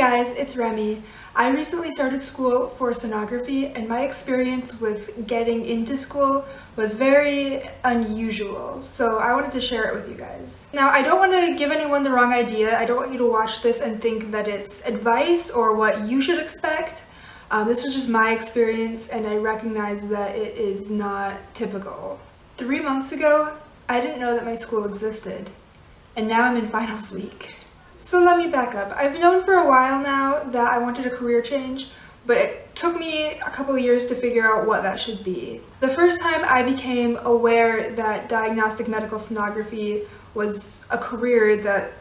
guys, it's Remy. I recently started school for sonography and my experience with getting into school was very unusual, so I wanted to share it with you guys. Now, I don't want to give anyone the wrong idea. I don't want you to watch this and think that it's advice or what you should expect. Um, this was just my experience and I recognize that it is not typical. Three months ago, I didn't know that my school existed, and now I'm in finals week. So let me back up. I've known for a while now that I wanted a career change, but it took me a couple of years to figure out what that should be. The first time I became aware that diagnostic medical sonography was a career that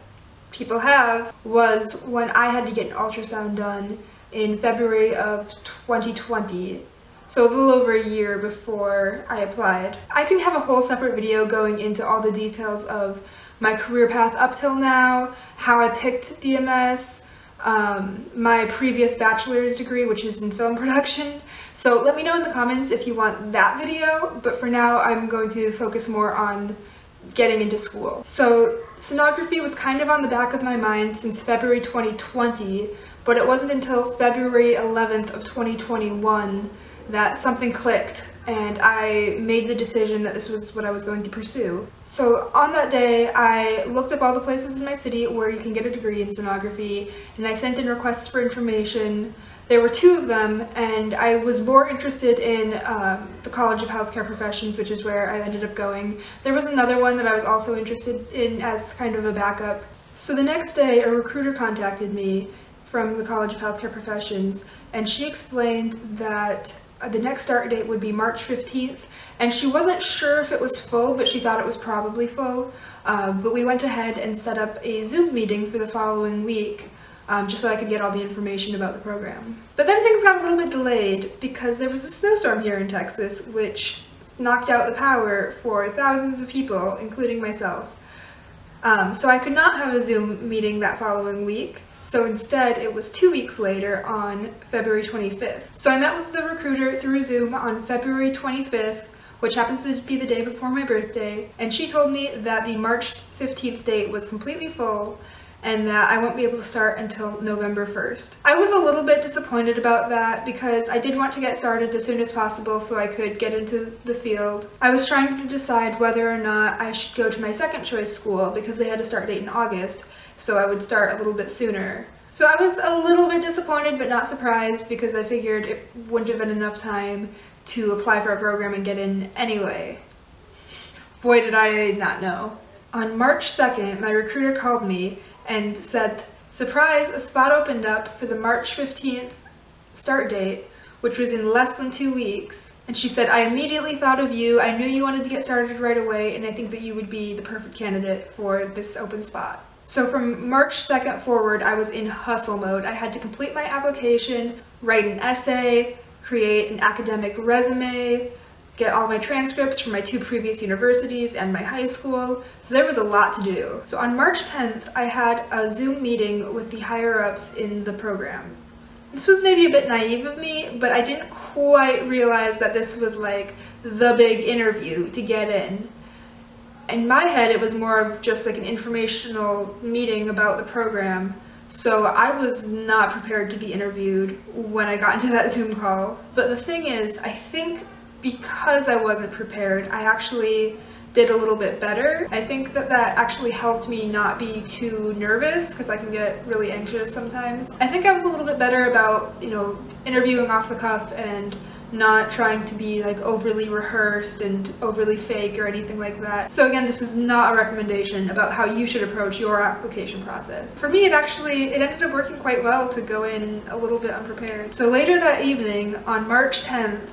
people have was when I had to get an ultrasound done in February of 2020 so a little over a year before I applied. I can have a whole separate video going into all the details of my career path up till now, how I picked DMS, um, my previous bachelor's degree, which is in film production. So let me know in the comments if you want that video, but for now I'm going to focus more on getting into school. So sonography was kind of on the back of my mind since February 2020, but it wasn't until February 11th of 2021 that something clicked and I made the decision that this was what I was going to pursue. So on that day, I looked up all the places in my city where you can get a degree in sonography, and I sent in requests for information. There were two of them, and I was more interested in um, the College of Healthcare Professions, which is where I ended up going. There was another one that I was also interested in as kind of a backup. So the next day, a recruiter contacted me from the College of Healthcare Professions, and she explained that the next start date would be March 15th, and she wasn't sure if it was full, but she thought it was probably full. Um, but we went ahead and set up a Zoom meeting for the following week, um, just so I could get all the information about the program. But then things got a little bit delayed because there was a snowstorm here in Texas, which knocked out the power for thousands of people, including myself. Um, so I could not have a Zoom meeting that following week. So instead, it was two weeks later on February 25th. So I met with the recruiter through Zoom on February 25th, which happens to be the day before my birthday, and she told me that the March 15th date was completely full and that I won't be able to start until November 1st. I was a little bit disappointed about that because I did want to get started as soon as possible so I could get into the field. I was trying to decide whether or not I should go to my second choice school because they had a start date in August, so I would start a little bit sooner. So I was a little bit disappointed but not surprised because I figured it wouldn't have been enough time to apply for a program and get in anyway. Boy did I not know. On March 2nd, my recruiter called me and said, surprise, a spot opened up for the March 15th start date, which was in less than two weeks. And she said, I immediately thought of you. I knew you wanted to get started right away, and I think that you would be the perfect candidate for this open spot. So from March 2nd forward, I was in hustle mode. I had to complete my application, write an essay, create an academic resume, get all my transcripts from my two previous universities and my high school, so there was a lot to do. So on March 10th, I had a Zoom meeting with the higher-ups in the program. This was maybe a bit naive of me, but I didn't quite realize that this was like the big interview to get in in my head it was more of just like an informational meeting about the program so I was not prepared to be interviewed when I got into that Zoom call. But the thing is, I think because I wasn't prepared, I actually did a little bit better. I think that that actually helped me not be too nervous because I can get really anxious sometimes. I think I was a little bit better about, you know, interviewing off the cuff and not trying to be like overly rehearsed and overly fake or anything like that. So again, this is not a recommendation about how you should approach your application process. For me, it actually, it ended up working quite well to go in a little bit unprepared. So later that evening, on March 10th,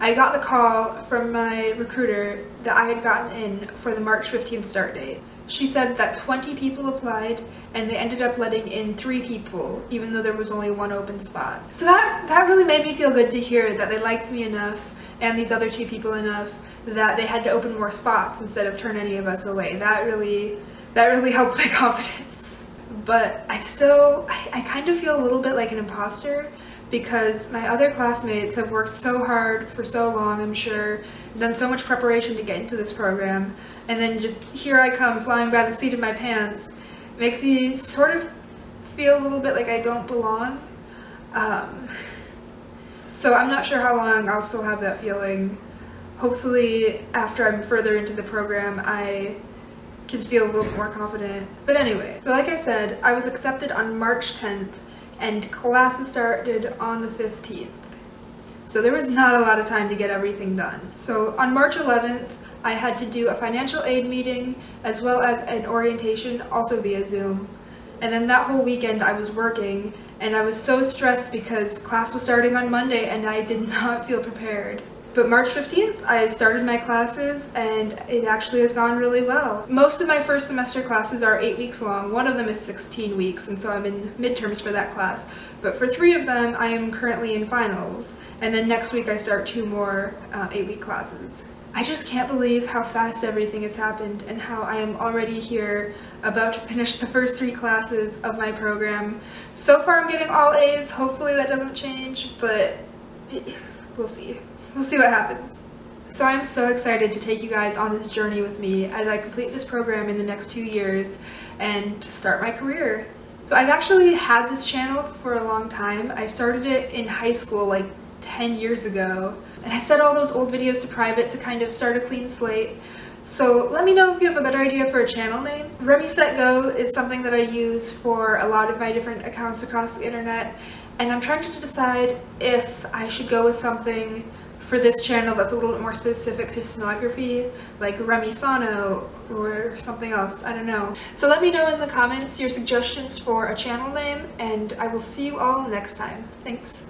I got the call from my recruiter that I had gotten in for the March 15th start date. She said that 20 people applied and they ended up letting in three people, even though there was only one open spot. So that, that really made me feel good to hear that they liked me enough and these other two people enough that they had to open more spots instead of turn any of us away. That really, that really helped my confidence. But I still, I, I kind of feel a little bit like an imposter because my other classmates have worked so hard for so long, I'm sure, done so much preparation to get into this program, and then just here I come flying by the seat of my pants makes me sort of feel a little bit like I don't belong. Um, so I'm not sure how long I'll still have that feeling. Hopefully after I'm further into the program I can feel a little more confident. But anyway, so like I said, I was accepted on March 10th and classes started on the 15th. So there was not a lot of time to get everything done. So on March 11th, I had to do a financial aid meeting as well as an orientation also via Zoom. And then that whole weekend I was working and I was so stressed because class was starting on Monday and I did not feel prepared. But March 15th, I started my classes and it actually has gone really well. Most of my first semester classes are 8 weeks long. One of them is 16 weeks and so I'm in midterms for that class. But for three of them, I am currently in finals. And then next week I start two more 8-week uh, classes. I just can't believe how fast everything has happened and how I am already here about to finish the first three classes of my program. So far I'm getting all A's, hopefully that doesn't change, but we'll see. We'll see what happens. So I'm so excited to take you guys on this journey with me as I complete this program in the next two years and start my career. So I've actually had this channel for a long time. I started it in high school like 10 years ago and I set all those old videos to private to kind of start a clean slate. So let me know if you have a better idea for a channel name. Remy Set Go is something that I use for a lot of my different accounts across the internet and I'm trying to decide if I should go with something for this channel that's a little bit more specific to sonography, like Remy Sono or something else, I don't know. So let me know in the comments your suggestions for a channel name and I will see you all next time. Thanks.